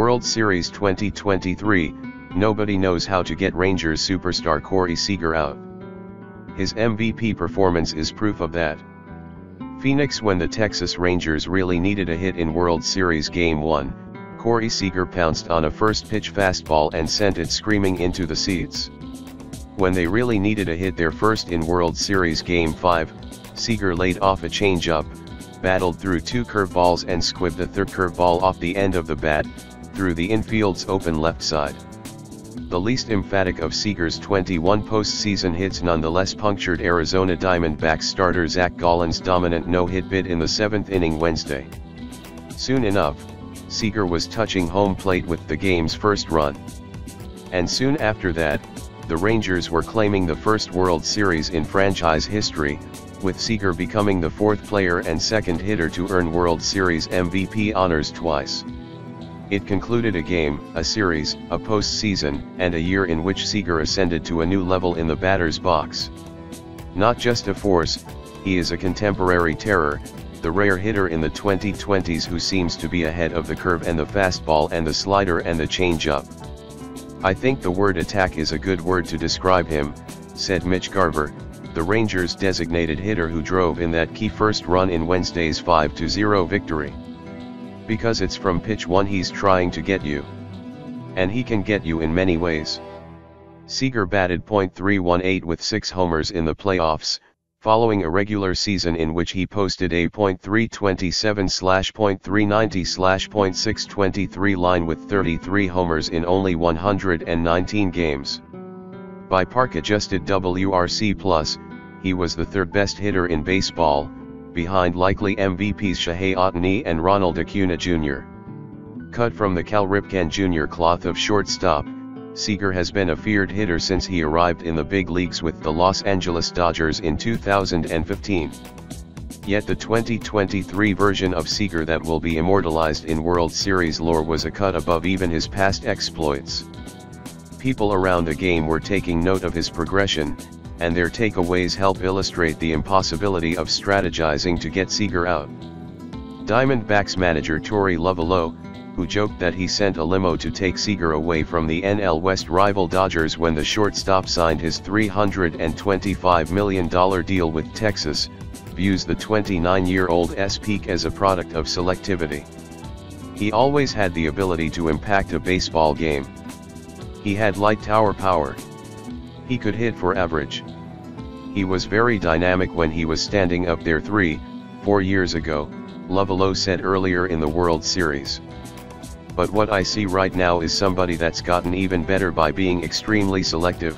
World Series 2023, nobody knows how to get Rangers superstar Corey Seager out. His MVP performance is proof of that. Phoenix when the Texas Rangers really needed a hit in World Series Game 1, Corey Seager pounced on a first pitch fastball and sent it screaming into the seats. When they really needed a hit their first in World Series Game 5, Seager laid off a changeup, battled through two curveballs and squibbed a third curveball off the end of the bat, through the infield's open left side. The least emphatic of Seager's 21 postseason hits nonetheless punctured Arizona Diamondbacks starter Zac Gallen's dominant no-hit bid in the seventh inning Wednesday. Soon enough, Seager was touching home plate with the game's first run. And soon after that, the Rangers were claiming the first World Series in franchise history, with Seager becoming the fourth player and second hitter to earn World Series MVP honors twice. It concluded a game, a series, a postseason, and a year in which Seager ascended to a new level in the batter's box. Not just a force, he is a contemporary terror, the rare hitter in the 2020s who seems to be ahead of the curve and the fastball and the slider and the changeup. I think the word attack is a good word to describe him, said Mitch Garver, the Rangers' designated hitter who drove in that key first run in Wednesday's 5-0 victory because it's from pitch 1 he's trying to get you. And he can get you in many ways. Seager batted .318 with 6 homers in the playoffs, following a regular season in which he posted a .327/.390/.623 line with 33 homers in only 119 games. By park-adjusted WRC+, he was the third best hitter in baseball, behind likely MVPs Shohei Ohtani and Ronald Acuna Jr. Cut from the Cal Ripken Jr. cloth of shortstop, Seager has been a feared hitter since he arrived in the big leagues with the Los Angeles Dodgers in 2015. Yet the 2023 version of Seager that will be immortalized in World Series lore was a cut above even his past exploits. People around the game were taking note of his progression, and their takeaways help illustrate the impossibility of strategizing to get Seager out. Diamondbacks manager Torey Lovullo, who joked that he sent a limo to take Seager away from the NL West rival Dodgers when the shortstop signed his $325 million deal with Texas, views the 29-year-old's peak as a product of selectivity. He always had the ability to impact a baseball game. He had light tower power. He could hit for average. He was very dynamic when he was standing up there three, four years ago, Lovullo said earlier in the World Series. But what I see right now is somebody that's gotten even better by being extremely selective.